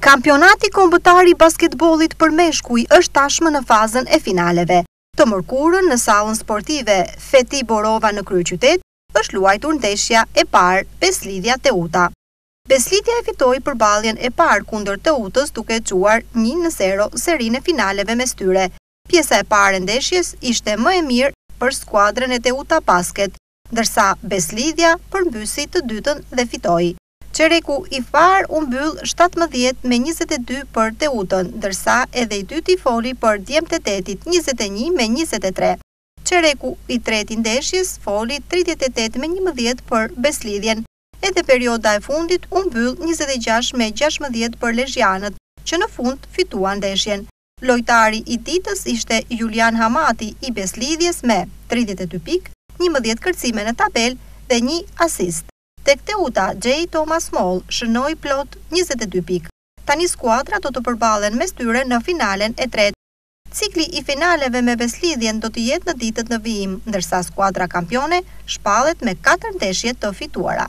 Kampionati Kombëtar i Basketbollit për meshkuj është tashmë në fazën e finaleve. Të mërkurën në sallën sportive Feti Borova në kryeqytet është luajtur ndeshja e parë Besëlidhja Teuta. Besëlidhja e fitoi përballjen e parë kundër Teutës duke e çuar një në zero serinë e finaleve mes tyre. Pjesa e parë e ndeshjes ishte më e mirë për skuadrën e Teuta Basket, ndërsa Besëlidhja përmbysi të dytën dhe fitoi. Çereku i parë u mbyll shtatëmbëdhjetë me njëzet e dy për Teutën, ndërsa edhe i dyti foli për Djemtë e Detit, njëzet e një me njëzet e tre. Çereku i tretë i ndeshjes foli tridhjetë e tetë me njëmbëdhjetë për Besëlidhjen. Edhe perioda e fundit u mbyll njëzet e gjashtë me gjashtëmbëdhjetë për lezhjanët, që në fund fituan ndeshjen. Lojtari i ditës ishte Julian Hamati i Besëlidhjes me tridhjetë e dy pikë, njëmbëdhjetë kërcime në tabelë dhe një asist. Tek Teuta, Jay Thomas Moll shënoi plot njëzet e dy pikë. Tani skuadrat do të përballen mes tyre në finalen e tretë. Cikli i finaleve me Besëlidhjen do të jetë në ditët në vijim, ndërsa skuadra kampione shpallet me katër ndeshje të fituara.